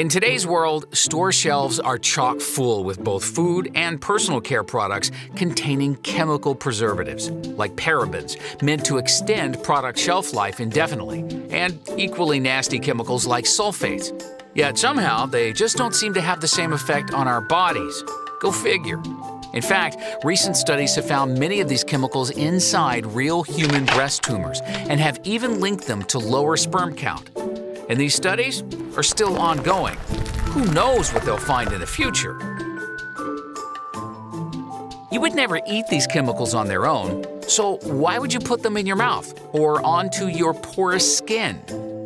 In today's world, store shelves are chock full with both food and personal care products containing chemical preservatives, like parabens, meant to extend product shelf life indefinitely, and equally nasty chemicals like sulfates. Yet somehow, they just don't seem to have the same effect on our bodies. Go figure. In fact, recent studies have found many of these chemicals inside real human breast tumors and have even linked them to lower sperm count. And these studies are still ongoing. Who knows what they'll find in the future? You would never eat these chemicals on their own, so why would you put them in your mouth or onto your porous skin?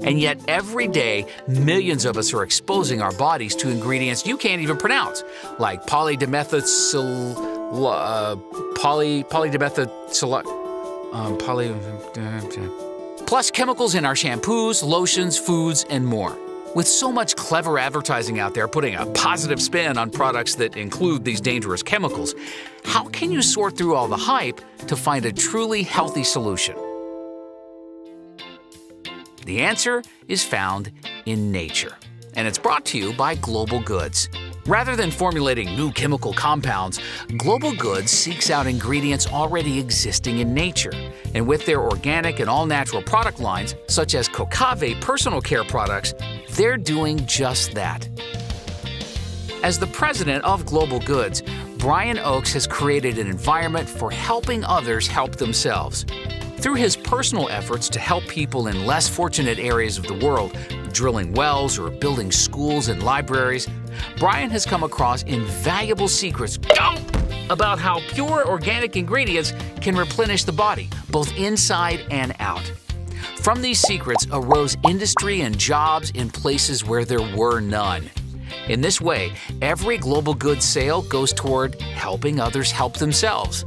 And yet, every day, millions of us are exposing our bodies to ingredients you can't even pronounce, like polydimethyl, uh, poly, um, poly, uh, plus chemicals in our shampoos, lotions, foods, and more. With so much clever advertising out there putting a positive spin on products that include these dangerous chemicals, how can you sort through all the hype to find a truly healthy solution? The answer is found in nature, and it's brought to you by Global Goods. Rather than formulating new chemical compounds, Global Goods seeks out ingredients already existing in nature. And with their organic and all-natural product lines, such as Cocave personal care products, they're doing just that. As the president of Global Goods, Brian Oakes has created an environment for helping others help themselves. Through his personal efforts to help people in less fortunate areas of the world, drilling wells or building schools and libraries, Brian has come across invaluable secrets about how pure organic ingredients can replenish the body, both inside and out. From these secrets arose industry and jobs in places where there were none. In this way, every global goods sale goes toward helping others help themselves.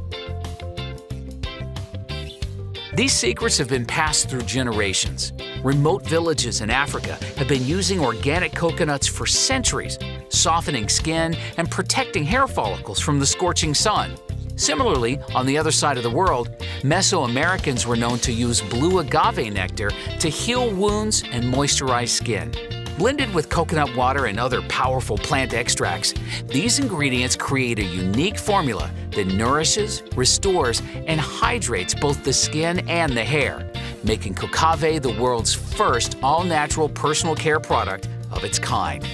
These secrets have been passed through generations. Remote villages in Africa have been using organic coconuts for centuries, softening skin and protecting hair follicles from the scorching sun. Similarly, on the other side of the world, Mesoamericans were known to use blue agave nectar to heal wounds and moisturize skin. Blended with coconut water and other powerful plant extracts, these ingredients create a unique formula that nourishes, restores, and hydrates both the skin and the hair, making Cocave the world's first all-natural personal care product of its kind.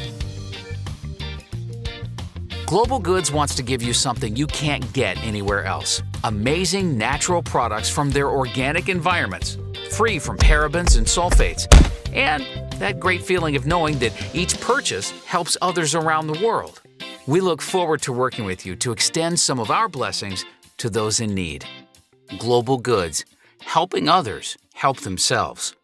Global Goods wants to give you something you can't get anywhere else. Amazing natural products from their organic environments, free from parabens and sulfates, and that great feeling of knowing that each purchase helps others around the world. We look forward to working with you to extend some of our blessings to those in need. Global Goods, helping others help themselves.